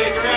Take her